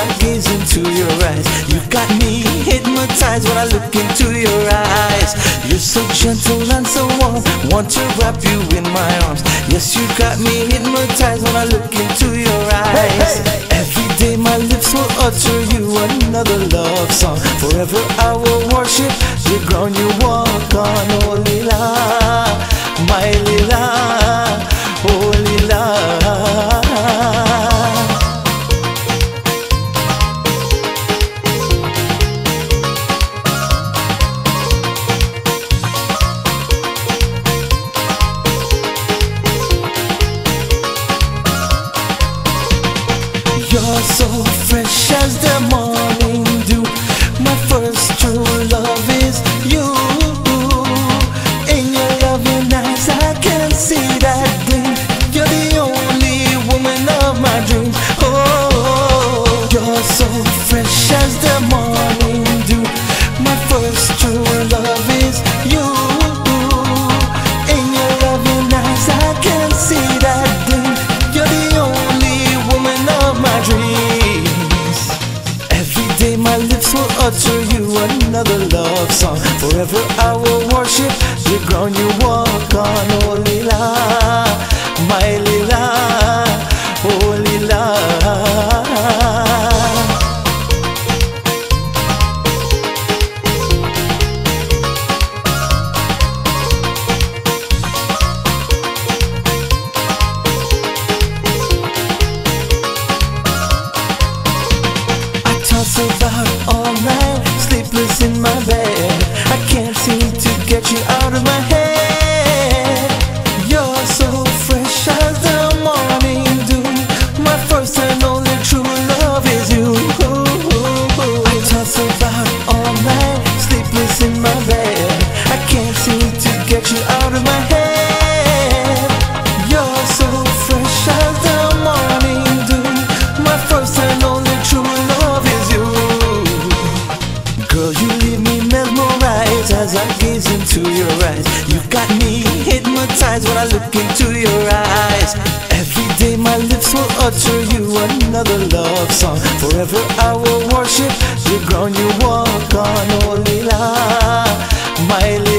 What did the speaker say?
I gaze into your eyes. You've got me hypnotized when I look into your eyes. You're so gentle and so warm, want to wrap you in my arms. Yes, you got me hypnotized when I look into your eyes. Every day my lips will utter you another love song. Forever I will worship the ground you walk utter you another love song. Forever I will worship the ground you walk on, oh Leela, my Leela, You leave me mesmerized as I gaze into your eyes. You got me hypnotized when I look into your eyes. Every day my lips will utter you another love song. Forever I will worship the ground you walk on, oh Leela, my.